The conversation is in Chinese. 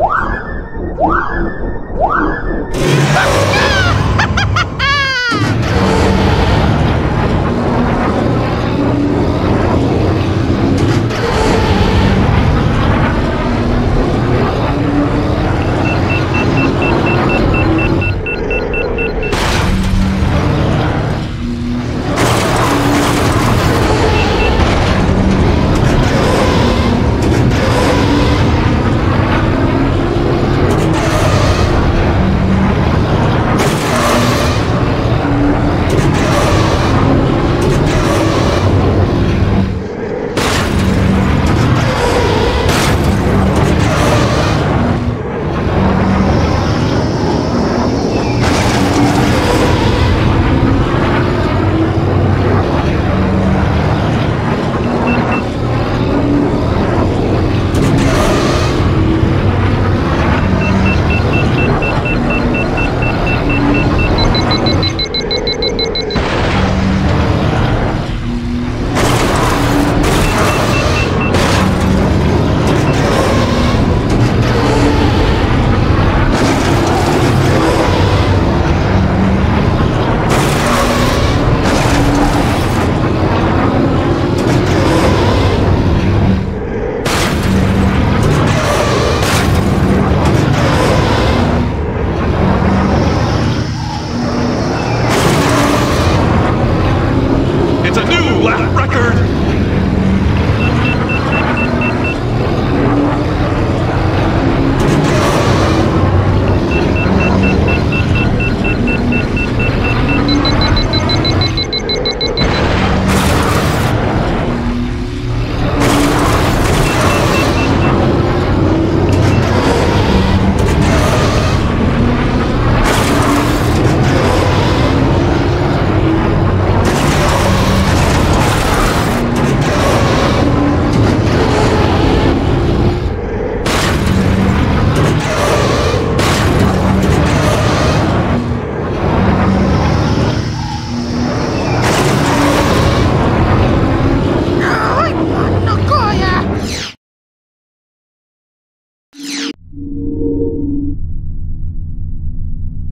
Ah! lap record.